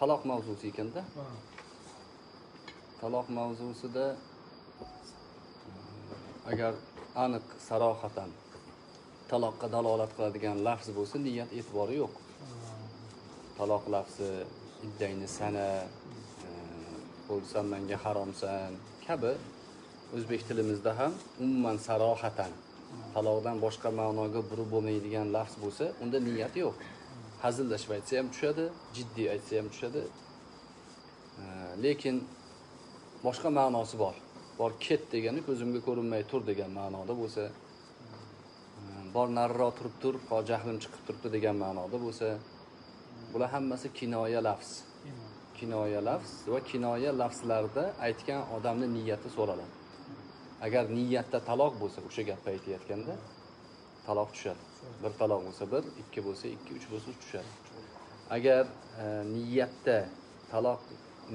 taloq mavzusi ekanda taloq mavzusida agar aniq sarohatan taloqqa dalolat qiladigan lafz bo'lsa niyat e'tibori yo'q. Taloq lafzi iddangni sana e, bo'lsam menga haromsan kabi o'zbek tilimizda ham umuman sarohatan taloqdan boshqa ma'noga burib bo'lmaydigan lafz bo'lsa unda niyat yo'q hazillashib aytsa ham tushadi jiddiy aytsa ham tushadi lekin boshqa ma'nosi bor. Bor ket degani ko'zimga ko'rinmay tur degan ma'noda bo'lsa bor nariroq turib tur hozir jahlim chiqib turibdi degan ma'noda bo'lsa bular hammasi kinoya lafz. Kinoya lafz va kinoya lafzlarda aytgan odamni niyati so'raladi. Agar niyatda taloq bo'lsa o'sha gapni aytayotganda taloq tushadi. Bir taloq bo'lsa bir ikki bo'lsa ikki uch bo'lsa uch tushadi agar e, niyatda taloq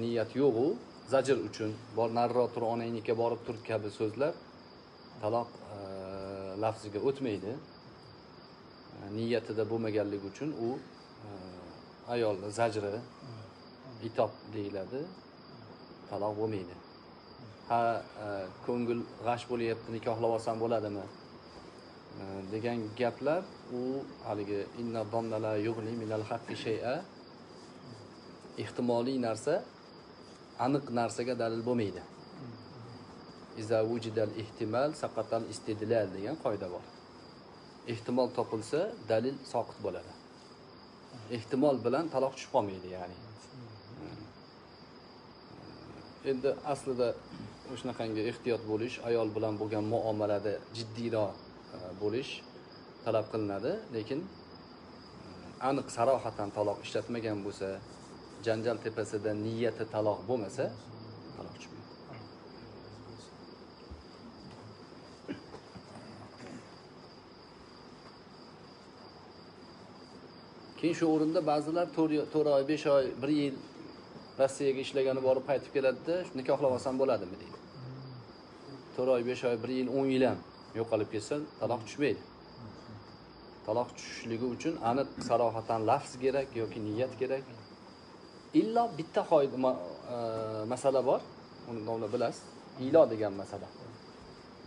niyat yo'qu zajr uchun bor nariroq tur onangnikiga borib tur kabi so'zlar taloq e, lafziga o'tmaydi. E, niyatida bo'lmaganligi uchun u e, ayolni zajri itob deyiladi taloq bo'lmaydi. Ha e, ko'ngil g'ash bo'lyapti nikohlab olsam bo'ladimi? Э, degan gaplar u haligi inna donnala yughni minal haqqi shay'a ehtimoliy narsa aniq narsaga dalil bo'lmaydi. Iza vujidal ehtimal saqatal istidlal degan qoida bor. Ehtimol topilsa dalil soqit bo'ladi. Ehtimol bilan taloq tushib qolmaydi ya'ni. Endi aslida o'shanaqangi ehtiyot bo'lish ayol bilan bo'lgan muomalada jiddiyroq E, bo'lish talab qilinadi. Lekin e, aniq sarohatan taloq ishlatmagan bo'lsa janjal tepasida niyati taloq bo'lmasa taloq chiqmaydi. Keyin shu o'rinda ba'zilar to'rt oy besh oy bir yil rossiyaga ishlagani borib qaytib keladida nikohlab olsam bo'ladimi deydi. To'rt oy besh oy bir yil o'n yil ham. Yo'qolib ketsa taloq tushmaydi. Taloq tushishligi uchun aniq sarohatan lafz kerak yoki niyat kerak. Illo bitta qoida ma- e, masala bor. Uni nomini bilasiz. Ilo degan masala.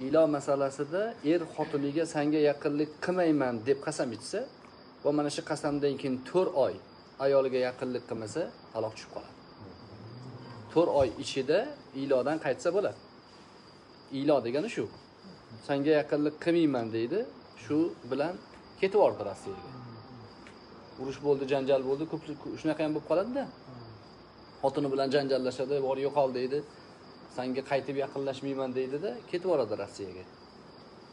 Ilo masalasida er xotiniga sanga yaqinlik qilmayman deb qasam ichsa va mana shu qasamdan keyin to'rt oy ayoliga yaqinlik qilmasa taloq tushib qoladi. To'rt oy ichida ilodan qaytsa bo'ladi. Ilo degani shu. Sanga yaqinlik qilmayman deydi. Shu bilan ketib yubordi rossiyaga. Urush bo'ldi janjal bo'ldi ko'pchilik shunaqa ham bo'lib qoladida. Xotini bilan janjallashadi bor yo'qol deydi. Sanga qaytib yaqinlashmayman deydida ketib yuboradi rossiyaga.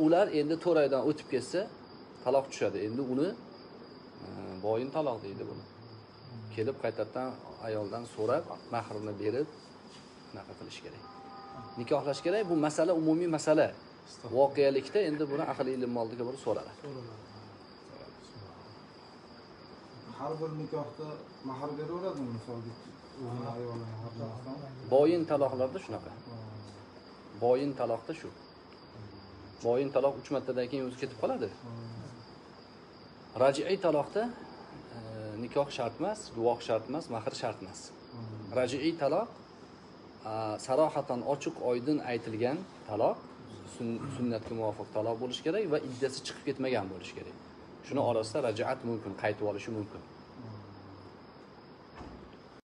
Ular endi to'rt oydan o'tib ketsa taloq tushadi. Endi uni e, boyin taloq deydi buni. Kelib qaytadan ayoldan so'rab mahrini berib anaqa qilish kerak. Nikohlash kerak bu masala umumiy masala. Voqelikda endi buni ahli ilm oldiga borib so'raladi har bir nikohda mahar beraveradimi misol o'zini ayolini mahar bermasdan boyin taloqlarda shunaqa. Boyin taloqda shu. Boyin taloq uch martadan keyin o'zi ketib qoladi. Rajiiy taloqda e, nikoh shart emas guvoh shart emas mahr shart emas. Rajiiy taloq sarohatan ochiq oydin aytilgan taloq sunnatga muvofiq taloq bo'lishi kerak va iddasi chiqib ketmagan bo'lishi kerak. Shuni orasida rajaat mumkin qaytib olishi mumkin.